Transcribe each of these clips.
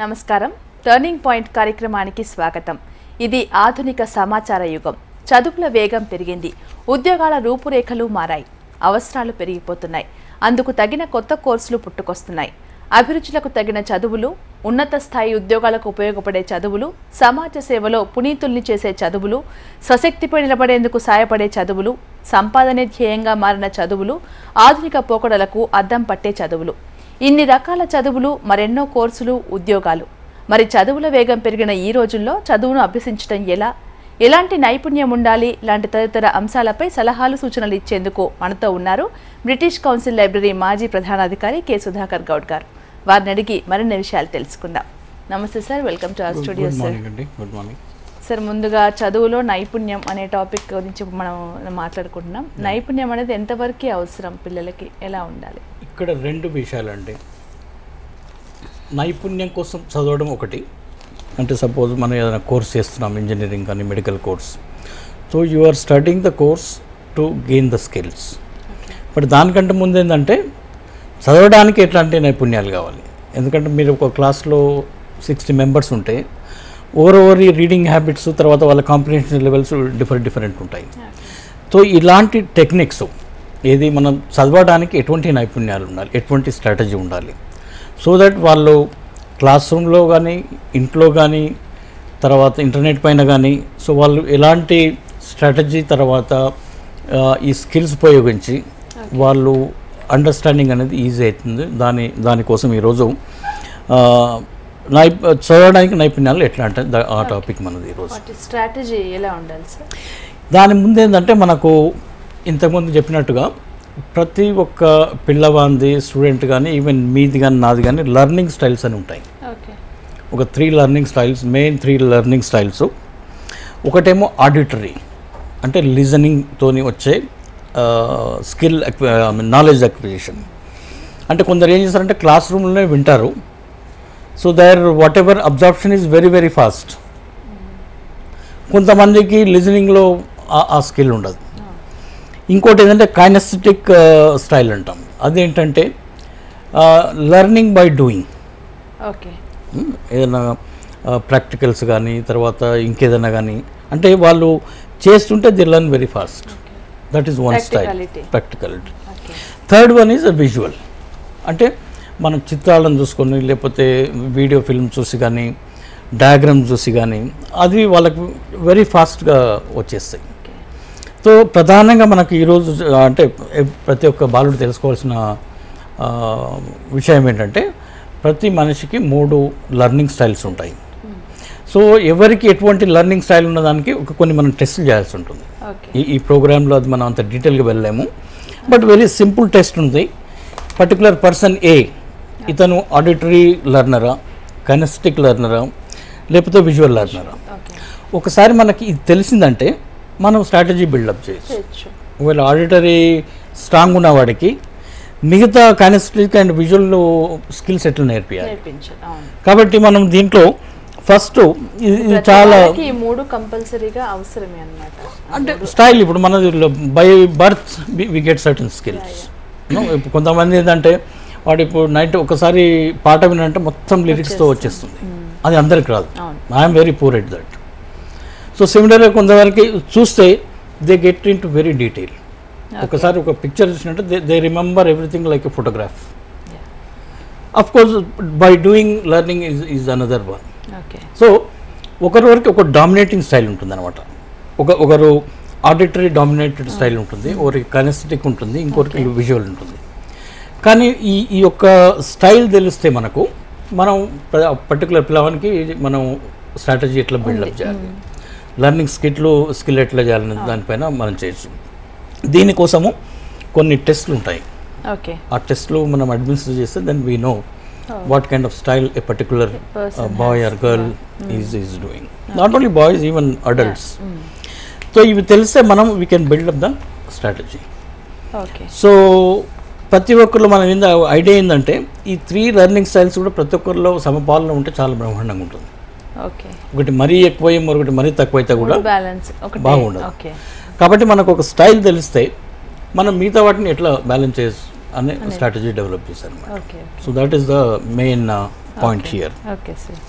నమస్కారం. Turning point కార్యక్రమానికి స్వాగతం. ఇది ఆధునిక సమాచార యుగం. చదువుల వేగం పెరిగింది. ఉద్యోగాల రూపురేఖలు మారాయి. అవసరాలు పెరిగిపోతున్నాయి. అందుకు తగిన కొత్త కోర్సులు పుట్టుకొస్తున్నాయి. అభిరుచులకు తగిన చదువులు ఉన్నత స్థాయి ఉద్యోగాలకు ఉపయోగపడే చదువులు సమాజ సేవలో పునీతుల్ని చేసే చదువులు సశక్తిపై నిలబడేందుకు సాయపడే చదువులు సంపాదనే ధ్యేయంగా మారిన చదువులు ఆధునిక పోకడలకు అద్దం పట్టే చదువులు. ఇన్ని రకాల చదువులు మరెన్నో కోర్సులు ఉద్యోగాలు. మరి చదువుల వేగం పెరిగిన ఈ రోజుల్లో చదువును అభ్యసించడం ఎలా? ఎలాంటి నైపుణ్యం ఉండాలి? లాంటి తదితర అంశాలపై సలహాలు సూచనలు ఇచ్చేందుకు మనతో ఉన్నారు బ్రిటిష్ కౌన్సిల్ లైబ్రరీ మాజీ ప్రధానాధికారి కె. సుధాకర్ గౌడ్ గారు. వారిని అడిగి మరిన్ని విషయాలు తెలుసుకుందాం. నమస్తే sir welcome to our studio sir. Good morning sir ముందుగా చదువులో నైపుణ్యం అనే టాపిక్ గురించి మనం మాట్లాడుకుంటున్నాం. నైపుణ్యం అనేది ఎంతవరకు అవసరం పిల్లలకి? ఎలా ఉండాలి? ఇక్కడ రెండు విషయాలండి. నైపుణ్యం కోసం చదవడం ఒకటి. అంటే సపోజ్ మనం ఏదైనా కోర్స్ చేస్తున్నాం ఇంజనీరింగ్ కానీ medical course. So you are studying the course to gain the skills. But దానికంటే ముందు ఏంటంటే చదవడానికి ఎట్లాంటి నైపుణ్యాలు కావాలి. ఎందుకంటే మీరు ఒక క్లాస్లో సిక్స్టీ మెంబర్స్ ఉంటే ఓవర్ ఓవర్ ఈ రీడింగ్ హ్యాబిట్స్ తర్వాత వాళ్ళ కాంపిటీషన్ లెవెల్స్ డిఫరెంట్ డిఫరెంట్ ఉంటాయి. సో ఇలాంటి టెక్నిక్స్ ఏది మనం చదవడానికి ఎటువంటి నైపుణ్యాలు ఉండాలి ఎటువంటి స్ట్రాటజీ ఉండాలి. సో దట్ వాళ్ళు క్లాస్ రూమ్లో కానీ ఇంట్లో కానీ తర్వాత ఇంటర్నెట్ పైన కానీ సో వాళ్ళు ఎలాంటి స్ట్రాటజీ తర్వాత ఈ స్కిల్స్ ఉపయోగించి వాళ్ళు అండర్స్టాండింగ్ అనేది ఈజీ అవుతుంది. దాని దానికోసం ఈరోజు ఆ, నై చదవడానికి నైపుణ్యాలు ఎట్లా అంటే ఆ టాపిక్ మనది ఈరోజు. స్ట్రాటజీ ఎలా ఉండాలి సార్? దాని ముందు ఏంటంటే మనకు ఇంతకుముందు చెప్పినట్టుగా ప్రతి ఒక్క పిల్లవాంది స్టూడెంట్ కానీ ఈవెన్ మీది కానీ నాది కానీ లెర్నింగ్ స్టైల్స్ అని ఉంటాయి. ఒక three learning styles main three learning styles. ఒకటేమో ఆడిటరీ అంటే లిజనింగ్తోని వచ్చే స్కిల్ నాలెడ్జ్ అక్విజిషన్. అంటే కొందరు ఏం చేస్తారంటే క్లాస్ రూమ్లోనే వింటారు. So their whatever absorption is very very fast. కొంతమందికి లిజనింగ్లో ఆ స్కిల్ ఉండదు. ఇంకోటి ఏంటంటే కైనస్థెటిక్ స్టైల్ అంటాం. అదేంటంటే లెర్నింగ్ బై డూయింగ్. ఓకే. ఏదైనా ప్రాక్టికల్స్ కానీ తర్వాత ఇంకేదైనా కానీ అంటే వాళ్ళు చేస్తుంటే they learn very fast. That is one style. Practicality. Third one is visual. అంటే మనం చిత్రాలను చూసుకొని లేకపోతే వీడియో ఫిల్మ్ చూసి కానీ డయాగ్రామ్ చూసి కానీ అది వాళ్ళకు వెరీ ఫాస్ట్గా వచ్చేస్తాయి. సో ప్రధానంగా మనకు ఈరోజు అంటే ప్రతి ఒక్క బాలుడు తెలుసుకోవాల్సిన విషయం ఏంటంటే ప్రతి మనిషికి మూడు లెర్నింగ్ స్టైల్స్ ఉంటాయి. సో ఎవరికి ఎటువంటి లెర్నింగ్ స్టైల్ ఉన్నదానికి ఒక కొన్ని మనం టెస్ట్లు చేయాల్సి ఉంటుంది. ఈ ఈ ప్రోగ్రాంలో అది మనం అంత డీటెయిల్గా వెళ్ళలేము. బట్ వెరీ సింపుల్ టెస్ట్ ఉంది. పర్టికులర్ పర్సన్ ఏ ఇతను ఆడిటరీ లెర్నరా కనెస్టిక్ లెర్నరా లేకపోతే విజువల్ లెర్నరా? ఒకసారి మనకి ఇది తెలిసిందంటే మనం స్ట్రాటజీ బిల్డప్ చేయొచ్చు. ఒకవేళ ఆడిటరీ స్ట్రాంగ్ ఉన్నవాడికి మిగతా కనెస్టిక్ అండ్ విజువల్ స్కిల్స్ ఎట్లా నేర్పియాలి? నేర్పించు అవును. కాబట్టి మనం దీంట్లో ఫస్ట్ ఇది చాలా మూడు కంపల్సరీగా అవసరమే అన్నమాట. అంటే స్టైల్ ఇప్పుడు మనది by birth we get certain skills ఇప్పుడు కొంతమంది ఏంటంటే వాడు ఇప్పుడు నైట్ ఒకసారి పాట వినంటే మొత్తం లిరిక్స్తో వచ్చేస్తుంది. అది అందరికి రాదు. I'm very poor at that so సిమిలర్గా కొంతవరకు చూస్తే they get into very detail ఒకసారి ఒక పిక్చర్ చూసినట్టు they they remember everything like a photograph of course by doing learning is is another one okay so ఒకరి వరకు ఒక డామినేటింగ్ స్టైల్ ఉంటుంది అనమాట ఒక ఒకరు ఆడిటరీ డామినేటెడ్ స్టైల్ ఉంటుంది ఒకరికి కనెస్థెటిక్ ఉంటుంది ఇంకొకరికి విజువల్ ఉంటుంది. కానీ ఈ ఈ యొక్క స్టైల్ తెలిస్తే మనకు మనం పర్టికులర్ పిల్లవానికి మనం స్ట్రాటజీ ఎట్లా బిల్డప్ చేయాలి? లెర్నింగ్ స్కిట్లు స్కిల్ ఎట్లా చేయాలనే దానిపైన మనం చేయొచ్చు. దీనికోసము కొన్ని టెస్ట్లు ఉంటాయి. ఓకే. ఆ టెస్ట్లో మనం అడ్మినిస్టర్ చేస్తే then we know what kind of style a particular boy or girl is is doing not only boys even adults so ఇవి తెలిస్తే మనం we can build up the strategy okay. So ప్రతి ఒక్కరిలో మనం ఏంద ఐడియా ఏంటంటే ఈ త్రీ లెర్నింగ్ స్టైల్స్ కూడా ప్రతి ఒక్కరిలో సమపాలన ఉంటే చాలా బ్రహ్మాండంగా ఉంటుంది. ఒకటి మరీ ఎక్కువ మరొకటి మరీ తక్కువైతే కూడా బ్యాలెన్స్ బాగుండదు. కాబట్టి మనకు ఒక స్టైల్ తెలిస్తే మనం మిగతా వాటిని ఎట్లా బ్యాలెన్స్ చేసి అనే స్ట్రాటజీ డెవలప్ చేశారు so that is the main point here okay. Sir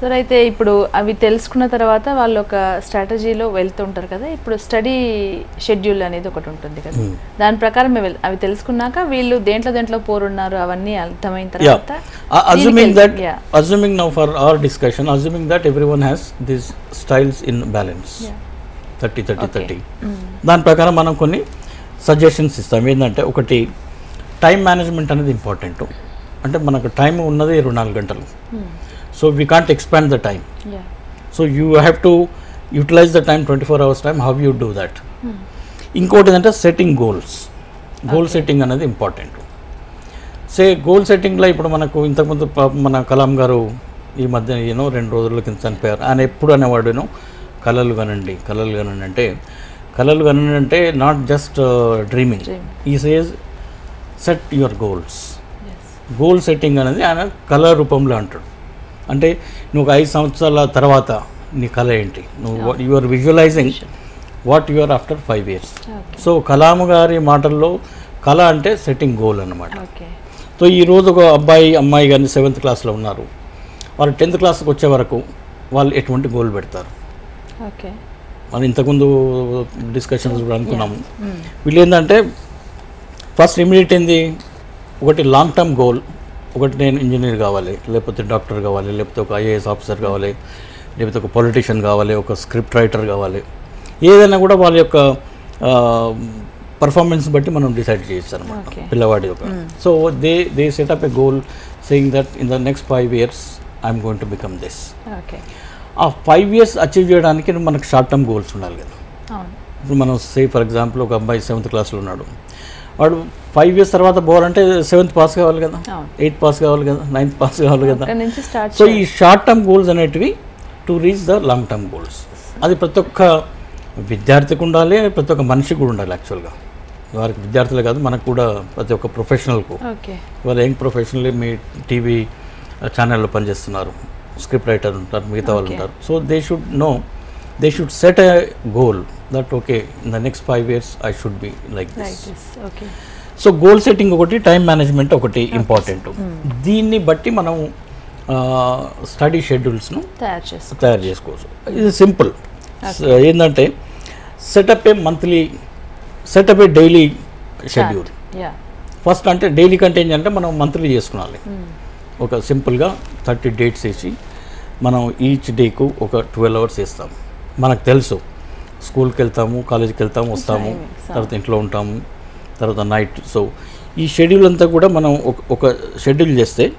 sir అయితే ఇప్పుడు అవి తెలుసుకున్న తర్వాత వాళ్ళు ఒక స్ట్రాటజీలో వెళ్తుంటారు కదా ఇప్పుడు స్టడీ షెడ్యూల్ అనేది ఒకటి ఉంటుంది కదా. దాని ప్రకారం అవి తెలుసుకున్నాక వీళ్ళు దేంట్లో దేంట్లో పోరున్నారు అవన్నీ అర్థమైన తర్వాత for our discussion assuming that everyone has these styles in balance Yeah. 30 30 Okay. 30 దాని ప్రకారం మనం కొన్ని సజెషన్స్ ఇస్తాం. ఏంటంటే ఒకటి టైం మేనేజ్మెంట్ అనేది ఇంపార్టెంట్ అంటే మనకు టైం ఉన్నది ఇరవై నాలుగు గంటలు. So we can't expand the time Yeah. So you have to utilise the time twenty four hours time how you do that ఇంకోటి ఏంటంటే సెట్టింగ్ గోల్స్ గోల్ సెట్టింగ్ అనేది ఇంపార్టెంట్ సే గోల్ సెట్టింగ్లో ఇప్పుడు మనకు ఇంతకుముందు మన కలాం గారు ఈ మధ్య యూనో రెండు రోజుల కింద చనిపోయారు. ఆయన ఎప్పుడు అనేవాడు యూనో కళలు కనండి కళలు కనండి అంటే కళలు కనండి అంటే not just dreaming. He says set your goals Yes. Goal setting అనేది ఆయన కళ రూపంలో అంటాడు. అంటే నువ్వు ఒక ఐదు సంవత్సరాల తర్వాత నీ కళ ఏంటి? నువ్వు you are visualising what you are after five years. So Kalam గారి మాటల్లో కళ అంటే సెట్టింగ్ గోల్ అన్నమాట. ఓకే సో ఈ రోజు ఒక అబ్బాయి అమ్మాయి కానీ సెవెంత్ క్లాస్లో ఉన్నారు. వాళ్ళు టెన్త్ క్లాస్కి వచ్చే వరకు వాళ్ళు ఎటువంటి గోల్ పెడతారు? ఓకే మనం ఇంతకుముందు డిస్కషన్స్ కూడా అనుకున్నాము. వీళ్ళు ఏంటంటే ఫస్ట్ ఇమీడియట్ ఏంది? ఒకటి లాంగ్ టర్మ్ గోల్ ఒకటి నేను ఇంజనీర్ కావాలి లేకపోతే డాక్టర్ కావాలి లేకపోతే ఒక ఐఏఎస్ ఆఫీసర్ కావాలి లేకపోతే ఒక పొలిటీషియన్ కావాలి ఒక స్క్రిప్ట్ రైటర్ కావాలి. ఏదైనా కూడా వాళ్ళ యొక్క పర్ఫార్మెన్స్ బట్టి మనం డిసైడ్ చేస్తాం అనమాట. పిల్లవాడి యొక్క. So they they set up a goal saying that in the next five years I'm going to become this okay. ఆ ఫైవ్ ఇయర్స్ అచీవ్ చేయడానికి మనకు షార్ట్ టర్మ్ గోల్స్ ఉండాలి కదా. ఇప్పుడు మనం సే ఫర్ ఎగ్జాంపుల్ ఒక అబ్బాయి సెవెంత్ క్లాస్లో ఉన్నాడు. వాడు ఫైవ్ ఇయర్స్ తర్వాత పోవాలంటే సెవెంత్ పాస్ కావాలి కదా. ఎయిత్ పాస్ కావాలి కదా. నైన్త్ పాస్ కావాలి కదా. సో ఈ షార్ట్ టర్మ్ గోల్స్ అనేటివి to reach the long term goals అది ప్రతి ఒక్క విద్యార్థికి ఉండాలి ప్రతి ఒక్క మనిషికి కూడా ఉండాలి యాక్చువల్గా వారికి విద్యార్థులే కాదు మనకు కూడా ప్రతి ఒక్క ప్రొఫెషనల్కు ఓకే. ఇవాళ యంగ్ ప్రొఫెషనల్లీ మీ టీవీ ఛానల్లో పనిచేస్తున్నారు? స్క్రిప్ట్ రైటర్ ఉంటారు మిగతా వాళ్ళు. ఉంటారు. So they should know they should set a goal that okay in the next five years I should be like like this this okay so goal setting ఒకటి time management ఒకటి important దీన్ని బట్టి మనం study షెడ్యూల్స్ను తయారు చేసుకో తయారు చేసుకోవచ్చు. ఇది సింపుల్. ఏంటంటే set up a monthly set up a daily schedule first అంటే డైలీ కంటే ఏంటంటే మనం మంత్లీ చేసుకున్నాలి ఒక సింపుల్గా థర్టీ డేట్స్ వేసి మనం ఈచ్ డేకు ఒక ట్వెల్వ్ అవర్స్ వేస్తాం. మనకు తెలుసు. స్కూల్కి వెళ్తాము కాలేజీకి వెళ్తాము వస్తాము తర్వాత ఇంట్లో ఉంటాము తర్వాత నైట్. సో ఈ షెడ్యూల్ అంతా కూడా మనం ఒక- ఒక షెడ్యూల్ చేస్తే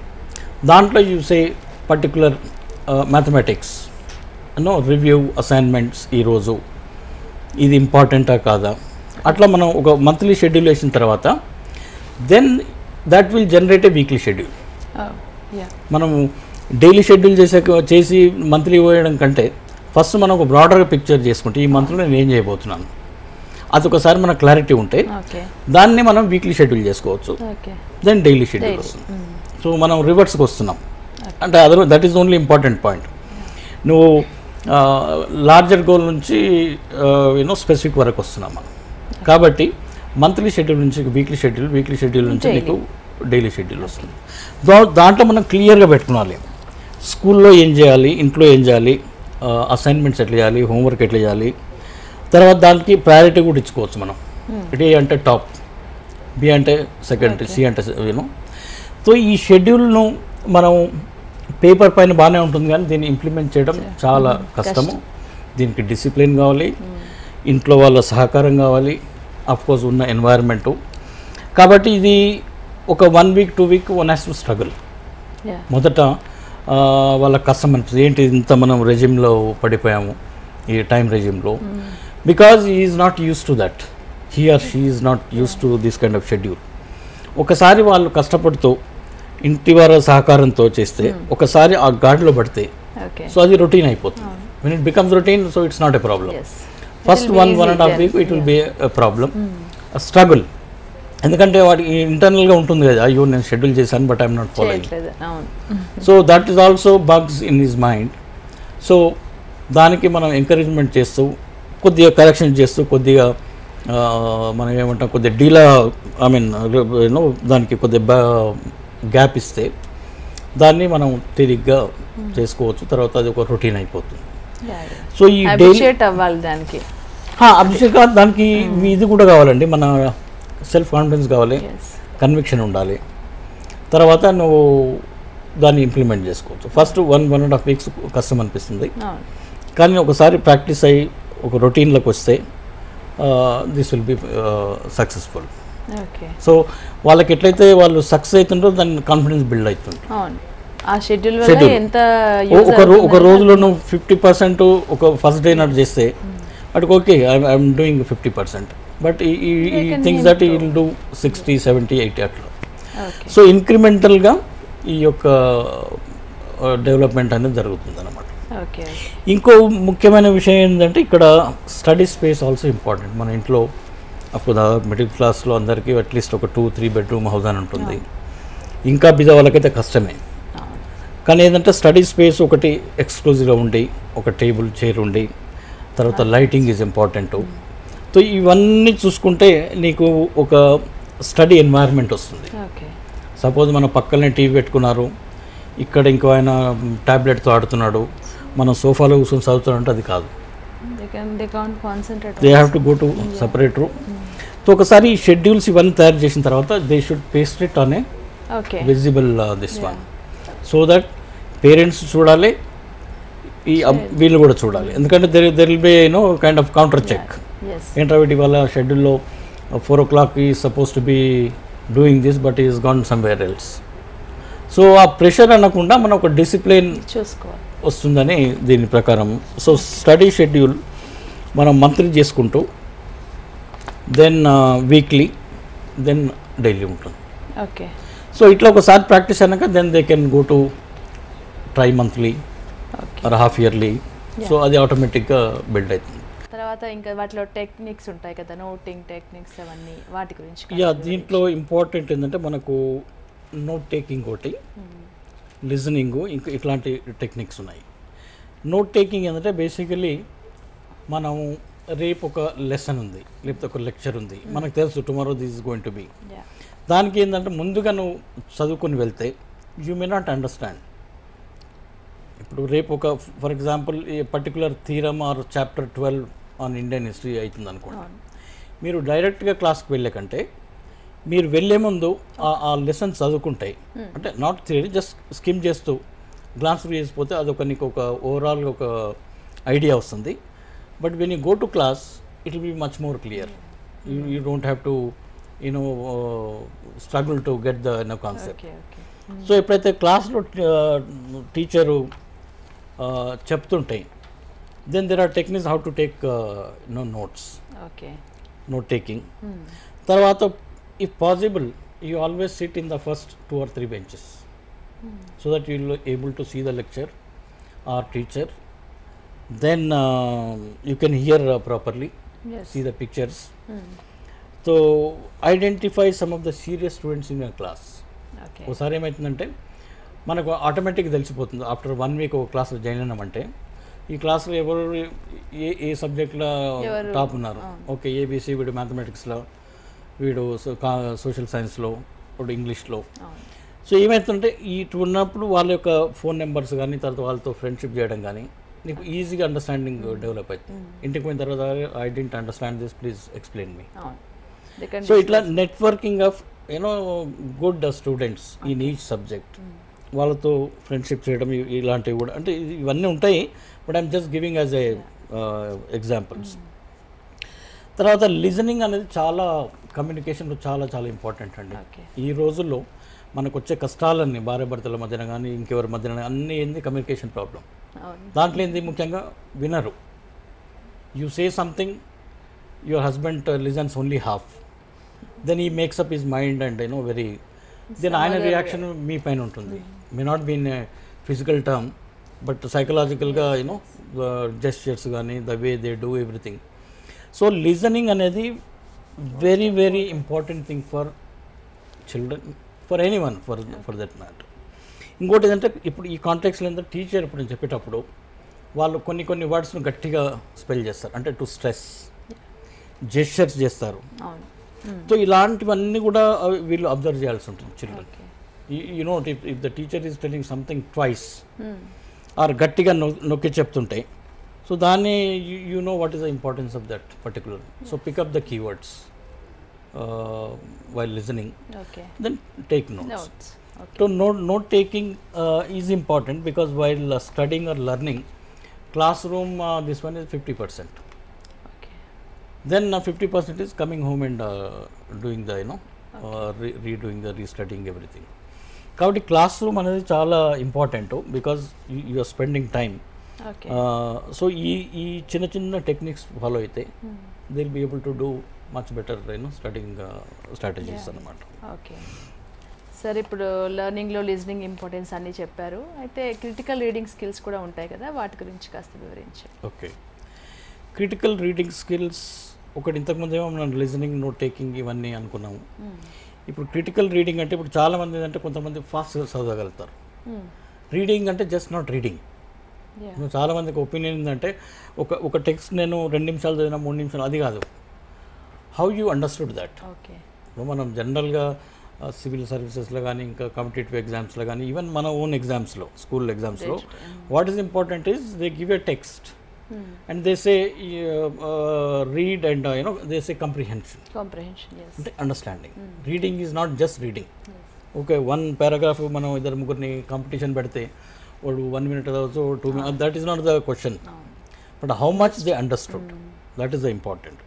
దాంట్లో చూసే particular mathematics no review assignments ఈరోజు ఇది ఇంపార్టెంటా కాదా? అట్లా మనం ఒక మంత్లీ షెడ్యూల్ వేసిన తర్వాత then that will generate a weekly schedule. Yeah మనము డైలీ షెడ్యూల్ చేసే చేసి మంత్లీ పోయడం కంటే ఫస్ట్ మనం ఒక బ్రాడర్గా పిక్చర్ చేసుకుంటే ఈ మంత్లో నేను ఏం చేయబోతున్నాను? అది ఒకసారి మనకు క్లారిటీ ఉంటే దాన్ని మనం వీక్లీ షెడ్యూల్ చేసుకోవచ్చు. దెన్ డైలీ షెడ్యూల్ వస్తుంది. సో మనం రివర్స్కి వస్తున్నాం. అంటే other that is only important point నువ్వు లార్జర్ గోల్ నుంచి యూనో స్పెసిఫిక్ వరకు వస్తున్నాం మనం. కాబట్టి మంత్లీ షెడ్యూల్ నుంచి వీక్లీ షెడ్యూల్ వీక్లీ షెడ్యూల్ నుంచి. నీకు డైలీ షెడ్యూల్ వస్తుంది. దాంట్లో మనం క్లియర్గా పెట్టుకోవాలి స్కూల్లో ఏం చేయాలి? ఇంట్లో ఏం చేయాలి? అసైన్మెంట్స్ ఎట్లా చేయాలి హోంవర్క్ ఎట్లా చేయాలి. తర్వాత దానికి ప్రయారిటీ కూడా ఇచ్చుకోవచ్చు మనం. డే అంటే టాప్ బి అంటే సెకండ్ సి అంటే యూనో సో ఈ షెడ్యూల్ను మనం పేపర్ పైన బాగానే ఉంటుంది కానీ దీన్ని ఇంప్లిమెంట్ చేయడం చాలా కష్టము. దీనికి డిసిప్లిన్ కావాలి. ఇంట్లో వాళ్ళ సహకారం కావాలి. కోర్స్ ఉన్న ఎన్వైరన్మెంటు కాబట్టి ఇది ఒక one week two week one has to struggle మొదట ఆ, వాళ్ళ కష్టం అనిపిస్తుంది ఏంటి ఇంత మనం రెజిమ్లో పడిపోయాము ఈ time రెజిమ్లో because is not used to that he or she is not used to this kind of schedule ఒకసారి వాళ్ళు కష్టపడుతూ ఇంటి వారి సహకారంతో చేస్తే ఒకసారి ఆ గాడిలో పడితే సో అది రొటీన్ అయిపోతుంది. When it becomes routine so it's not a problem first one one and half week it will be problem struggle ఎందుకంటే వాడికి ఇంటర్నల్గా ఉంటుంది కదా అయ్యో నేను షెడ్యూల్ చేశాను బట్ ఐఎమ్ నాట్ ఫాలోయింగ్. అవును. So that is also bugs in his mind. So దానికి మనం ఎంకరేజ్మెంట్ చేస్తూ కొద్దిగా కరెక్షన్ చేస్తూ కొద్దిగా మనం ఏమంటాం కొద్దిగా డీలా ఐ మీన్ యూనో దానికి కొద్దిగా గ్యాప్ ఇస్తే దాన్ని మనం తిరిగ్గా చేసుకోవచ్చు. తర్వాత అది ఒక రొటీన్ అయిపోతుంది. సో ఈ డైలీ అవ్వాలి దానికి. అభిషేక్ దానికి ఇది కూడా కావాలండి. మన సెల్ఫ్ కాన్ఫిడెన్స్ కావాలి కన్విక్షన్ ఉండాలి. తర్వాత నువ్వు దాన్ని ఇంప్లిమెంట్ చేసుకోవచ్చు. First one one and half weeks కష్టం అనిపిస్తుంది. కానీ ఒకసారి ప్రాక్టీస్ అయ్యి ఒక రొటీన్లోకి వస్తే this will be successful okay. So వాళ్ళకి ఎట్లయితే వాళ్ళు సక్సెస్ అవుతుందో. దాని కాన్ఫిడెన్స్ బిల్డ్ అవుతుంది ఒక ఒక రోజులో నువ్వు ఫిఫ్టీ పర్సెంట్ ఒక ఫస్ట్ డే నాట్ చేస్తే అటుకు okay I'm doing fifty percent but ఈ things that will do sixty seventy eighty అట్లా. సో ఇంక్రిమెంటల్గా ఈ యొక్క డెవలప్మెంట్ అనేది జరుగుతుంది అనమాట ఓకే ఇంకో ముఖ్యమైన విషయం ఏంటంటే ఇక్కడ స్టడీ స్పేస్ ఆల్సో ఇంపార్టెంట్ మన ఇంట్లో అప్పుడు దాదాపు మిడిల్ క్లాస్లో అందరికీ అట్లీస్ట్ ఒక టూ త్రీ బెడ్రూమ్ హౌస్ అని ఉంటుంది. ఇంకా బిజ వాళ్ళకైతే కష్టమే కానీ ఏంటంటే స్టడీ స్పేస్ ఒకటి ఎక్స్క్లూజివ్గా ఉండి ఒక టేబుల్ చైర్ ఉండి తర్వాత లైటింగ్ ఈజ్ ఇంపార్టెంట్ సో ఇవన్నీ చూసుకుంటే నీకు ఒక స్టడీ ఎన్వైర్న్మెంట్ వస్తుంది. ఓకే. సపోజ్ మన పక్కనే టీవీ పెట్టుకున్నారు. ఇక్కడ ఇంకో ఆయన ట్యాబ్లెట్తో ఆడుతున్నాడు. మనం సోఫాలో కూర్చొని చదువుతున్నాడంటే అది కాదు. They have to go to separate room so ఒకసారి ఈ షెడ్యూల్స్ ఇవన్నీ తయారు చేసిన తర్వాత దే షుడ్ పేస్ట్ ఇట్ అనే visible this one so that parents చూడాలి. ఈ వీళ్ళు కూడా చూడాలి. ఎందుకంటే there there will be you know kind of counter check ఏంట్రా వీటి వల్ల షెడ్యూల్లో four o'clock he suppose to be doing this but is gone somewhere else so ఆ ప్రెషర్ అనకుండా మనం ఒక డిసిప్లిన్ చూసుకోవాలి. వస్తుందని దీని ప్రకారం. సో స్టడీ షెడ్యూల్ మనం మంత్లీ చేసుకుంటూ దెన్ వీక్లీ దెన్ డైలీ ఉంటుంది. ఓకే సో ఇట్లా ఒకసారి ప్రాక్టీస్ అయినాక then they can go to try monthly or half yearly so అది ఆటోమేటిక్గా బిల్డ్ అవుతుంది. తర్వాత ఇంకా వాటిలో టెక్నిక్స్ ఉంటాయి కదా నోటింగ్ టెక్నిక్స్ అవన్నీ వాటి గురించి యా దీంట్లో ఇంపార్టెంట్ ఏంటంటే మనకు నోట్ టేకింగ్ ఒకటి లిజనింగ్ ఇంకా ఇట్లాంటి టెక్నిక్స్ ఉన్నాయి. నోట్ టేకింగ్ ఏంటంటే బేసికలీ మనం రేపు ఒక లెసన్ ఉంది లేకపోతే ఒక లెక్చర్ ఉంది. మనకు తెలుసు tomorrow this is going to be దానికి ఏంటంటే ముందుగా నువ్వు చదువుకొని వెళ్తే యూ మే నాట్ అండర్స్టాండ్ ఇప్పుడు రేపు ఒక ఫర్ ఎగ్జాంపుల్ ఈ particular theorem or chapter twelve on Indian history అవుతుంది అనుకోండి. మీరు డైరెక్ట్గా క్లాస్కి వెళ్ళే కంటే మీరు వెళ్ళే ముందు ఆ- లెసన్ చదువుకుంటాయి. అంటే నాట్ థియరీ జస్ట్ స్కిమ్ చేస్తూ గ్లాన్స్ చేసిపోతే అదొక నీకు ఒక ఓవరాల్గా ఒక ఐడియా వస్తుంది. But when you go to class it will be much more clear you you don't have to you know struggle to get the know concept so ఎప్పుడైతే క్లాస్లో teacher చెప్తుంటాయి then there are techniques how to take no notes okay note taking తర్వాత if possible you always sit in the first two or three benches so that you able to see the lecture or teacher then you can hear properly as see the pictures so identify some of the serious students in your class okay ఒకసారి ఏమవుతుందంటే మనకు ఆటోమేటిక్గా తెలిసిపోతుంది. After one week ఒక క్లాస్లో join అయినామంటే ఈ క్లాస్లో ఎవరు ఏ ఏ సబ్జెక్ట్లో టాప్ ఉన్నారు? ఓకే ఏబీసీ వీడు మ్యాథమెటిక్స్లో వీడు సోషల్ సైన్స్లో వీడు ఇంగ్లీష్లో. సో ఏమవుతుందంటే ఇటు ఉన్నప్పుడు వాళ్ళ యొక్క ఫోన్ నెంబర్స్ కానీ తర్వాత వాళ్ళతో ఫ్రెండ్షిప్ చేయడం కానీ నీకు ఈజీగా అండర్స్టాండింగ్ డెవలప్ అవుతుంది ఇంటికి పోయిన తర్వాత I didn't understand this please explain me. So ఇట్లా networking of you know good students in each subject. వాళ్ళతో ఫ్రెండ్షిప్ చేయడం ఇలాంటివి కూడా. అంటే ఇవన్నీ ఉంటాయి but I'm just giving as a examples తర్వాత లిజనింగ్ అనేది చాలా కమ్యూనికేషన్లో చాలా చాలా ఇంపార్టెంట్ అండి. ఈ రోజుల్లో మనకు వచ్చే కష్టాలన్నీ భార్య భర్తల మధ్యన కానీ ఇంకెవరి మధ్యన కానీ అన్నీ ఏంది? కమ్యూనికేషన్ ప్రాబ్లం దాంట్లో ఏంది ముఖ్యంగా? వినరు. You say something your husband listens only half then he makes up his mind and you know very then ఆయన రియాక్షన్ మీ పైన ఉంటుంది. May not been physical term but సైకలాజికల్గా యూనో జెస్చర్స్ కానీ the way they do everything so listening అనేది very very important thing for children for anyone for for that matter ఇంకోటి ఏంటంటే ఇప్పుడు ఈ కాంటాక్ట్స్లో ఏంటంటే టీచర్ ఇప్పుడు నేను చెప్పేటప్పుడు వాళ్ళు కొన్ని కొన్ని వర్డ్స్ను గట్టిగా స్పెల్ చేస్తారు. అంటే టు స్ట్రెస్ జెస్చర్స్ చేస్తారు. సో ఇలాంటివన్నీ కూడా వీళ్ళు అబ్జర్వ్ చేయాల్సి ఉంటుంది children you know if if the teacher is telling something twice or గట్టిగా నొ నొక్కి చెప్తుంటే సో దాన్ని you know what is the importance of that particular so pick up the keywords while listening okay then take notes notes okay So note, note taking uh, is important because while uh, studying or learning, classroom uh, this one is 50%. Okay Then 50% is coming home and uh, doing the you know uh, re- redoing the restudying everything. కాబట్టి class room అనేది చాలా important because you are spending time so ఈ ఈ చిన్న చిన్న techniques follow అయితే they will be able to do much better you know studying strategies. అనమాట okay. Sir ఇప్పుడు లెర్నింగ్లో లిజనింగ్ ఇంపార్టెన్స్ అన్నీ చెప్పారు. అయితే క్రిటికల్ రీడింగ్ స్కిల్స్ కూడా ఉంటాయి కదా వాటి గురించి కాస్త వివరించి. ఓకే. క్రిటికల్ రీడింగ్ స్కిల్స్ ఒకటి ఇంతకుముందు ఏమో మనం లిజనింగ్ నోట్ టేకింగ్ ఇవన్నీ అనుకున్నాము. ఇప్పుడు క్రిటికల్ రీడింగ్ అంటే ఇప్పుడు చాలా మంది అంటే కొంతమంది ఫాస్ట్ చదవగలుగుతారు. రీడింగ్ అంటే జస్ట్ నాట్ రీడింగ్. చాలా మందికి ఒపీనియన్ ఏంటంటే ఒక ఒక టెక్స్ట్ నేను రెండు నిమిషాలు చదివినా మూడు నిమిషాలు అది కాదు. How you understood that okay ఇప్పుడు మనం జనరల్గా సివిల్ సర్వీసెస్లో కానీ ఇంకా కాంపిటేటివ్ ఎగ్జామ్స్లో కానీ ఈవెన్ మన ఓన్ ఎగ్జామ్స్లో స్కూల్ ఎగ్జామ్స్లో what is important is they give a text and they say read and you know they say comprehension అంటే understanding reading is not just reading okay one paragraph మనం ఇద్దరు ముగ్గురిని competition పెడితే వాడు one minute చదవచ్చు two minute that is not the question but how much they understood that is the important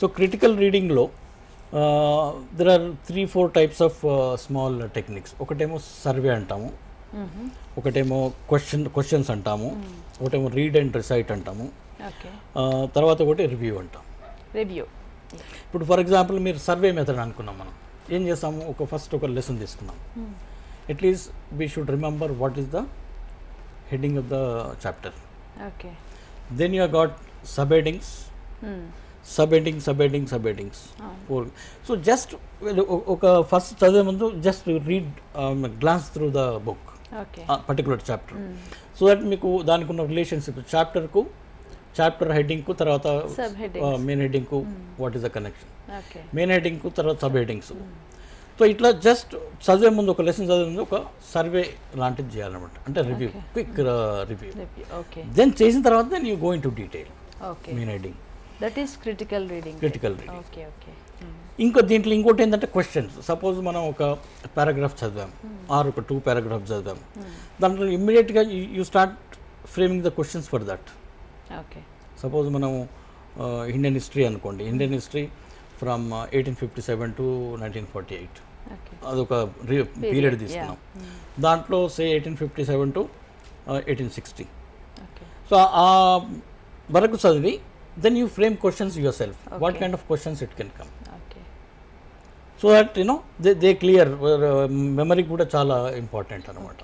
so critical రీడింగ్లో there are three four types of small techniques ఒకటేమో survey అంటాము. ఒకటేమో question questions అంటాము. ఒకటేమో read and recite అంటాము. తర్వాత ఒకటి review అంటాం. Review ఇప్పుడు ఫర్ ఎగ్జాంపుల్ మీరు సర్వే మెథడ్ అనుకున్నాం మనం. ఏం చేస్తాము? ఒక ఫస్ట్ ఒక లెసన్ తీసుకున్నాం. At least we should remember what is the heading of the chapter okay. Then you got sub headings sub heading sub heading sub headings four so just ఒక first చదివే ముందు just read glance through the book particular chapter so that మీకు దానికి ఉన్న relationship చాప్టర్కు chapter హెడ్డింగ్కు తర్వాత. Main హెడ్డింగ్కు what is the connection main హెడ్డింగ్కు తర్వాత సబ్ హెడ్డింగ్స్ సో ఇట్లా జస్ట్ చదివే ముందు ఒక లెసన్ చదివే ముందు ఒక సర్వే లాంటిది చేయాలన్నమాట. అంటే రివ్యూ క్విక్ రివ్యూ దెన్ చేసిన తర్వాత then you going to detail main heading that is critical reading critical reading okay okay. ఇంకో దీంట్లో ఇంకోటి ఏంటంటే క్వశ్చన్స్ సపోజ్ మనం ఒక పారాగ్రాఫ్ చదివాం. ఆర్ ఒక టూ పారాగ్రాఫ్ చదివాం. దాంట్లో ఇమ్మీడియట్గా you start framing the questions for that okay suppose మనం ఇండియన్ హిస్టరీ అనుకోండి. Indian history from eighteen fifty seven to nineteen forty eight అదొక పీరియడ్ తీసుకున్నాం. దాంట్లో say eighteen fifty seven to eighteen sixty okay so ఆ వరకు చదివి then you frame questions yourself what. Kind of questions it can come so that you know they they clear memory కూడా చాలా important అనమాట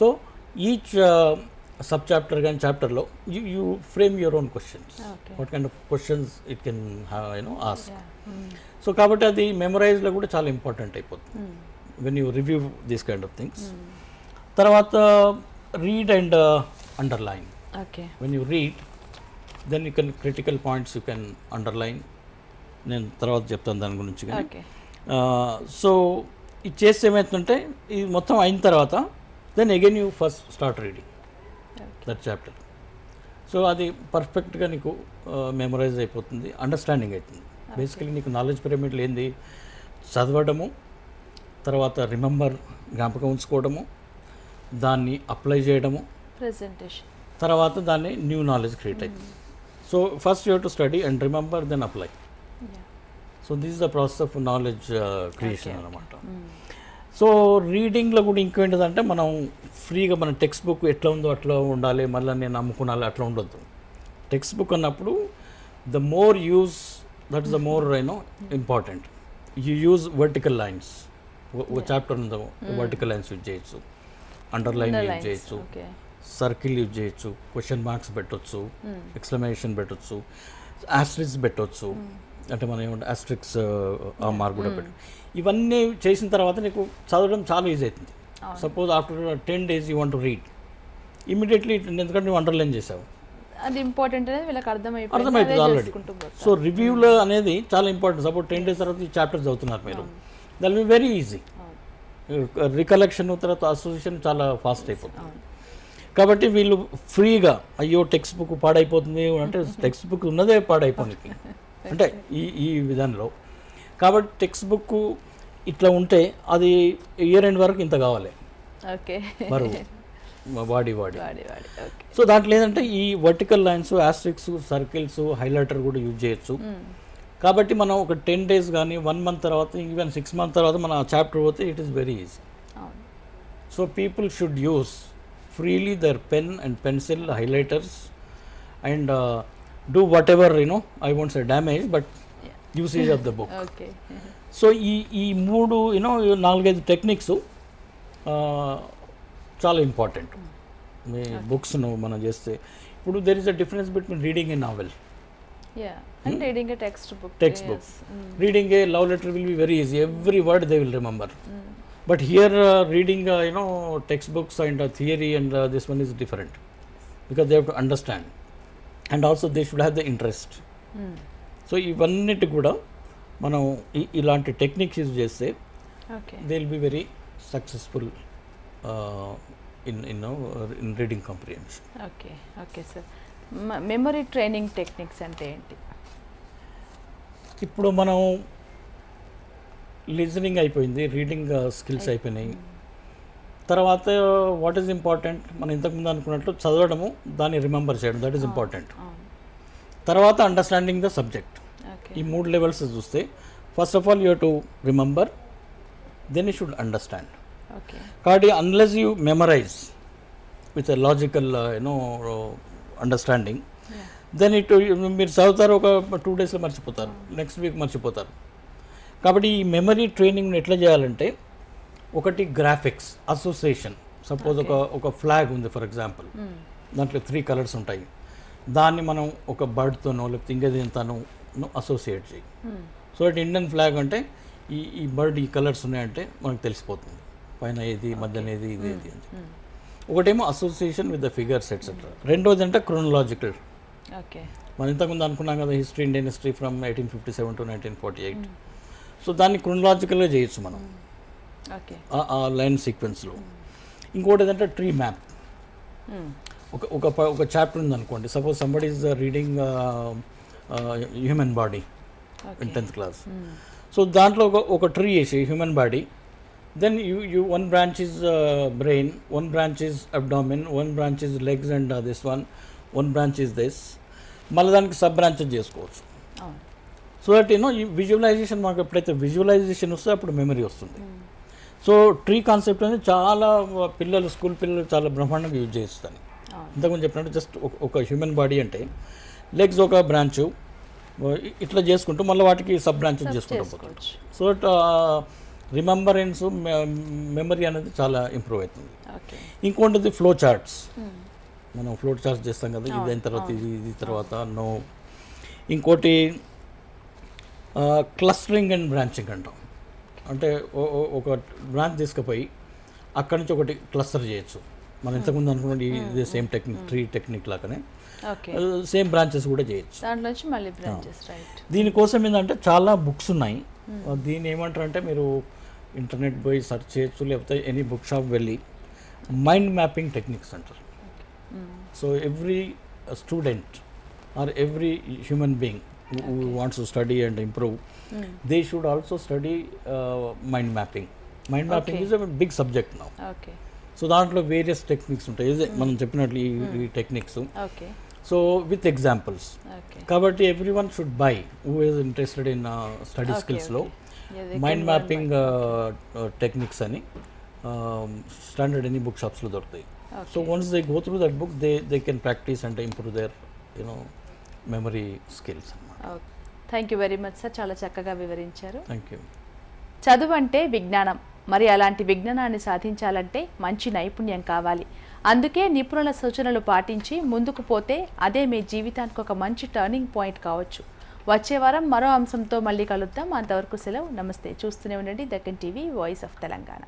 so each sub chapter కానీ చాప్టర్లో you you frame your own questions. What kind of questions it can you know ask so కాబట్టి అది మెమరైజ్లో కూడా చాలా ఇంపార్టెంట్ అయిపోతుంది. When you review these kind of things తర్వాత read and underline okay when you read then you can critical points you can underline నేను తర్వాత చెప్తాను దాని గురించి కానీ. సో ఇది చేస్తే ఏమవుతుందంటే ఇది మొత్తం అయిన తర్వాత then again you first start reading that chapter so అది పర్ఫెక్ట్గా నీకు మెమరైజ్ అయిపోతుంది అండర్స్టాండింగ్ అవుతుంది బేసికలీ నీకు నాలెడ్జ్ పిరమిడ్లు ఏంది చదవడము తర్వాత రిమెంబర్ జ్ఞాపకం ఉంచుకోవడము దాన్ని అప్లై చేయడము ప్రెజెంటేషన్ తర్వాత దాన్ని న్యూ నాలెడ్జ్ క్రియేట్ అవుతుంది so first you to study and remember then apply so this the process of knowledge creation. అనమాట. సో రీడింగ్లో కూడా ఇంకేంటిదంటే మనం ఫ్రీగా మన టెక్స్ట్ బుక్ ఎట్లా ఉందో అట్లా ఉండాలి మళ్ళీ నేను అమ్ముకునాలి అట్లా ఉండొద్దు. టెక్స్ట్ బుక్ అన్నప్పుడు the more use that is the more you know important you use vertical lines ఒక చాప్టర్ ఉందో వర్టికల్ లైన్స్ యూజ్ చేయొచ్చు. అండర్లైన్ యూజ్ చేయొచ్చు. సర్కిల్ యూజ్ చేయొచ్చు. క్వశ్చన్ మార్క్స్ పెట్టొచ్చు. ఎక్స్ప్లెనేషన్ పెట్టొచ్చు. ఆస్ట్రిక్స్ పెట్టొచ్చు. అంటే మనం ఏమంటే ఆస్ట్రిక్స్ ఆ మార్క్ కూడా పెట్టు. ఇవన్నీ చేసిన తర్వాత నీకు చదవడం చాలా ఈజీ అవుతుంది suppose after ten days you want to read immediately ఎందుకంటే నువ్వు అండర్లైన్ చేసావు. అది ఇంపార్టెంట్ అనేది వీళ్ళకి అర్థమైపోతుంది ఆల్రెడీ. సో రివ్యూలో అనేది చాలా ఇంపార్టెంట్ సపోజ్ టెన్ డేస్ తర్వాత ఈ చాప్టర్ చదువుతున్నారు మీరు. That be very easy. Recollection తర్వాత అసోసియేషన్ చాలా ఫాస్ట్ అయిపోతుంది. కాబట్టి వీళ్ళు ఫ్రీగా అయ్యో టెక్స్ట్ బుక్ పాడైపోతుంది అంటే టెక్స్ట్ బుక్ ఉన్నదే పాడైపోయింది అంటే ఈ ఈ విధానంలో. కాబట్టి టెక్స్ట్ బుక్ ఇట్లా ఉంటే అది ఇయర్ ఎండ్ వరకు ఇంత కావాలి. ఓకే. బరువు వాడి వాడి. వాడి వాడి. ఓకే. సో దాంట్లో ఏంటంటే ఈ vertical lines asterisks circles highlighter కూడా యూజ్ చేయొచ్చు. కాబట్టి మనం ఒక టెన్ డేస్ కానీ వన్ మంత్ తర్వాత ఈవెన్ సిక్స్ మంత్ తర్వాత మన చాప్టర్ పోతే it is very easy. So people should use freely their pen and pencil highlighters and do whatever you know I wants a damage but usage of the book okay so ఈ ఈ మూడు you know నాలుగైదు techniques చాలా important మీ బుక్స్ను మనం చేస్తే ఇప్పుడు there is a difference between reading a novel reading textbook textbook reading a love letter will be very easy every word they will remember but here reading you know textbooks and theory and this one is different because they have to understand and also they should have the interest so ఇవన్నిటి కూడా మనం ఇలాంటి techniques use చేస్తే they will be very successful in in in reading comprehension okay okay sir memory training techniques అంటే ఏంటి? ఇప్పుడు మనం listening అయిపోయింది రీడింగ్ స్కిల్స్ అయిపోయినాయి. తర్వాత వాట్ ఈజ్ ఇంపార్టెంట్ మనం ఇంతకుముందు అనుకున్నట్లు చదవడము దాన్ని రిమెంబర్ చేయడం. దట్ ఈస్ ఇంపార్టెంట్ తర్వాత అండర్స్టాండింగ్ ద సబ్జెక్ట్ ఈ మూడు లెవెల్స్ చూస్తే first of all you to remember then you should understand కాబట్టి unless you memorize with logical you know understanding then it మీరు చదువుతారు ఒక టూ డేస్లో మర్చిపోతారు. నెక్స్ట్ వీక్ మర్చిపోతారు. కాబట్టి ఈ మెమరీ ట్రైనింగ్ ఎట్లా చేయాలంటే ఒకటి గ్రాఫిక్స్ అసోసియేషన్. సపోజ్ ఒక ఒక ఫ్లాగ్ ఉంది ఫర్ ఎగ్జాంపుల్. దాంట్లో త్రీ కలర్స్ ఉంటాయి. దాన్ని మనం ఒక బర్డ్తోనో లేకపోతే ఇంకా దీంతోనో అసోసియేట్ చేయి. సో ఇట్ ఇండియన్ ఫ్లాగ్ అంటే ఈ ఈ బర్డ్ ఈ కలర్స్ ఉన్నాయంటే మనకు తెలిసిపోతుంది. పైన ఏది మధ్యన ఏది ఇది ఏది అని చెప్పి. ఒకటేమో association with the figures etcetera రెండోది అంటే క్రోనలాజికల్. ఓకే. మనం ఇంతకుముందు అనుకున్నాం కదా history Indian history from eighteen fifty seven to nineteen forty eight. So దాన్ని క్రోనలాజికల్గా చేయొచ్చు మనం. ఆ- లైన్ సీక్వెన్స్లో. ఇంకోటి ఏంటంటే ట్రీ మ్యాప్. ఒక ఒక ఒక చాప్టర్ ఉంది అనుకోండి suppose somebody is reading human body in tenth class so దాంట్లో ఒక ఒక ట్రీ వేసి human body then you you one branch is brain one branch is abdomen one branch is legs and this one one branch is this మళ్ళీ దానికి sub branches చేసుకోవచ్చు. So that you know ఈ visualisation మాకు ఎప్పుడైతే visualization వస్తే అప్పుడు memory వస్తుంది. So tree concept అనేది చాలా పిల్లలు స్కూల్ పిల్లలు చాలా బ్రహ్మాండంగా యూజ్ చేస్తాను అవును. ఇంతకుముందు చెప్పినట్టు జస్ట్ ఒక హ్యూమన్ బాడీ అంటే లెగ్స్ ఒక బ్రాంచ్ ఇట్లా చేసుకుంటూ మళ్ళీ వాటికి సబ్ బ్రాంచెస్ చేసుకుంటూ సో రిమెంబరెన్స్ మెమరీ అనేది చాలా ఇంప్రూవ్ అవుతుంది. ఇంకోటిది ఫ్లో చార్ట్స్. మనం ఫ్లో చార్ట్స్ చేస్తాం కదా ఇది అయిన తర్వాత ఇది ఇది తర్వాత నో. ఇంకోటి క్లస్టరింగ్ అండ్ బ్రాంచింగ్ అంటాం. అంటే ఒక బ్రాంచ్ తీసుకుపోయి అక్కడి నుంచి ఒకటి క్లస్టర్ చేయొచ్చు. మనం ఇంతకుముందు అనుకున్నది ఇదే సేమ్ టెక్నిక్ ట్రీ టెక్నిక్ లాగానే. సేమ్ బ్రాంచెస్ కూడా చేయొచ్చు. రైట్ దీనికోసం ఏంటంటే చాలా బుక్స్ ఉన్నాయి. దీన్ని ఏమంటారు అంటే మీరు ఇంటర్నెట్ పోయి సెర్చ్ చేయొచ్చు లేకపోతే ఎనీ బుక్ షాప్ వెళ్ళి మైండ్ మ్యాపింగ్ టెక్నిక్స్ అంటారు. So every student or every human being who wants to study and improve, they should also study uh, mind mapping. Mind mapping Okay. is a big subject now. Okay so దాంట్లో various techniques ఉంటాయి. ఇదే మనం చెప్పినట్లు ఈ- techniques okay so with examples కాబట్టి everyone should buy who is interested in study స్కిల్స్లో mind mapping techniques అని standard any book షాప్స్లో దొరుకుతాయి. So once they go through that book they they can practice and improve their you know memory skills thank you very much sir చాలా చక్కగా వివరించారు. Thank you చదువు అంటే విజ్ఞానం. మరి అలాంటి విజ్ఞానాన్ని సాధించాలంటే మంచి నైపుణ్యం కావాలి. అందుకే నిపుణుల సూచనలు పాటించి ముందుకు పోతే అదే మీ జీవితానికి ఒక మంచి టర్నింగ్ పాయింట్ కావచ్చు. వచ్చే వారం మరో అంశంతో మళ్ళీ కలుద్దాం. అంతవరకు సెలవు. నమస్తే. చూస్తూనే ఉండండి. Deccan TV voice of Telangana